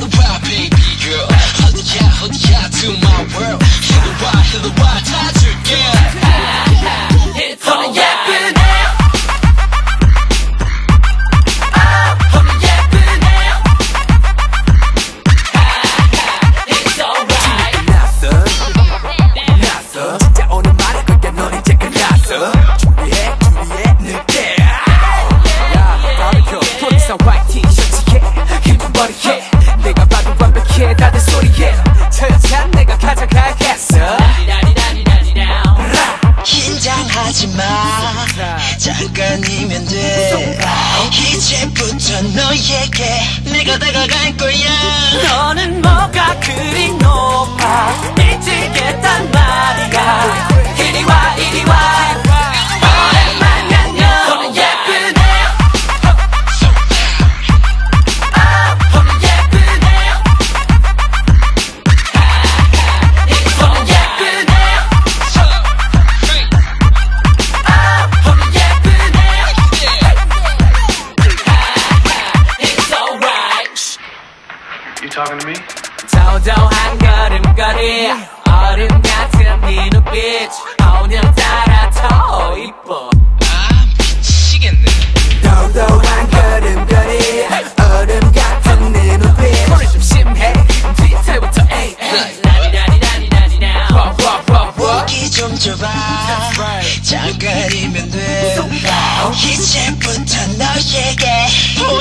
the wild, baby girl. 마 잠깐이면 돼. 이제부터 너에게 내가 다가갈 거야. 너는 뭐가 그리 높아 talking to me? 도도한 걸음걸이 얼음 같은 네 눈빛. 오늘따라 더 이뻐. 아 미치겠네 도도한 걸음걸이 얼음 같은 네 눈빛. 소리 좀 심해. 뒤태부터 에이 에이 와와와와 보기 좀 줘봐. 잠깐이면 돼. 이제부터 너에게 거야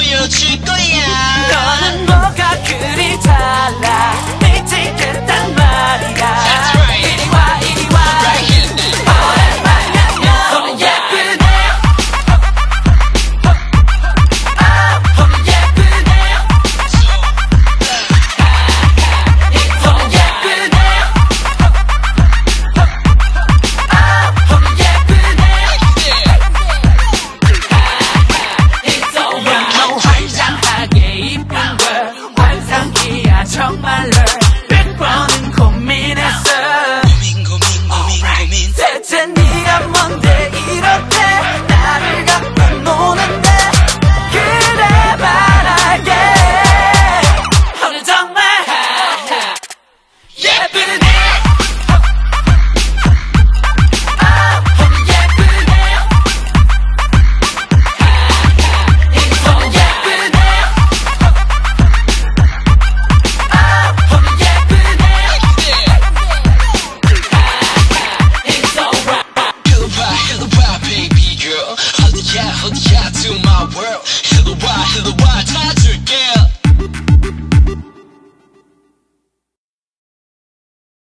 Hello, baby girl. Hold ya, hold ya to my world. Hello, hello,